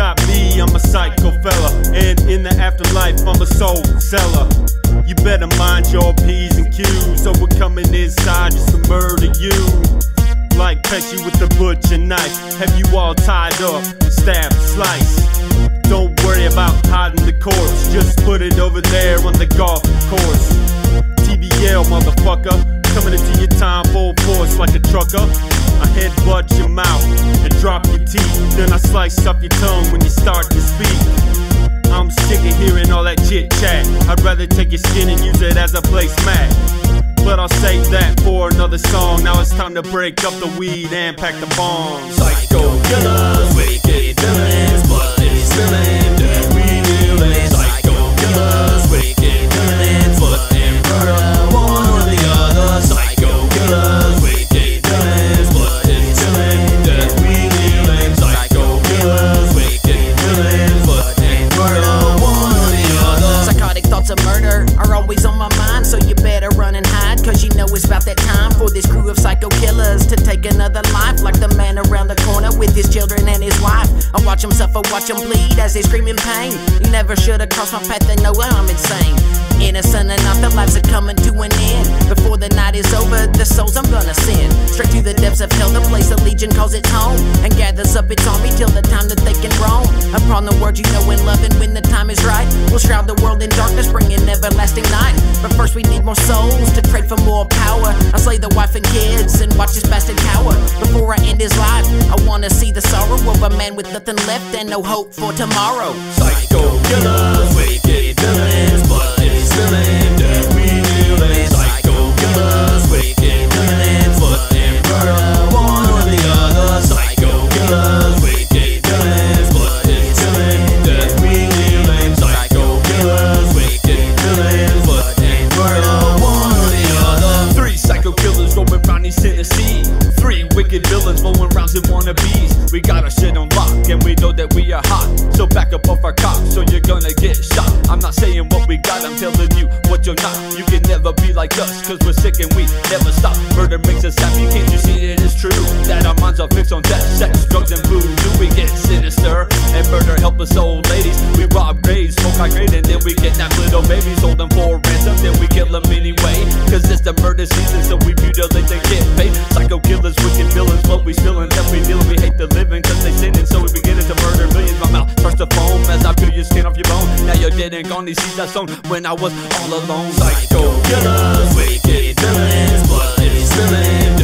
got me, I'm a psycho fella. And in the afterlife, I'm a soul seller. You better mind your P's and Q's. So we're coming inside just to murder you. Like Pesci with the butcher knife. Have you all tied up, stab, slice. Don't worry about hiding the corpse. Just put it over there on the golf course. TBL, motherfucker. Coming into your time full force like a trucker. I headbutt your mouth and drop your teeth. Then I slice up your tongue when you start to speak. I'm sick of hearing all that chit chat. I'd rather take your skin and use it as a placemat. But I'll save that for another song. Now it's time to break up the weed and pack the bombs. Psycho killers, it's about that time for this crew of psycho killers to take another life. Like the man around the corner with his children and his wife. I watch him suffer, watch him bleed as they scream in pain. You never should have crossed my path, they know I'm insane. Innocent enough, their lives are coming to an end. The night is over, the souls I'm gonna send. Straight to the depths of hell, the place the legion calls its home. And gathers up its army till the time that they can roam. Upon the word you know and love, and when the time is right, we'll shroud the world in darkness, bringing everlasting night. But first, we need more souls to trade for more power. I slay the wife and kids and watch this bastard cower. Before I end his life, I wanna see the sorrow of a man with nothing left and no hope for tomorrow. Psycho killers, wicked villains, wicked villains blowing rounds and wannabes. We got our shit on lock and we know that we are hot. So back up off our cops, so you're gonna get shot. I'm not saying what we got, I'm telling you what you're not. You can never be like us, cause we're sick and we never stop. Murder makes us happy, can't you see it is true? That our minds are fixed on death, sex, drugs, and voodoo. We get sinister and murder helpless old ladies. We rob graves, smoke high grade, and then we kidnap little babies, hold them for we dealing. We hate the living, cause they sinning, so we beginning to murder millions. My mouth starts to foam as I peel your skin off your bone. Now you're dead and gone, these seeds I sown when I was all alone. Psycho killers, wicked villains, blood is spilling.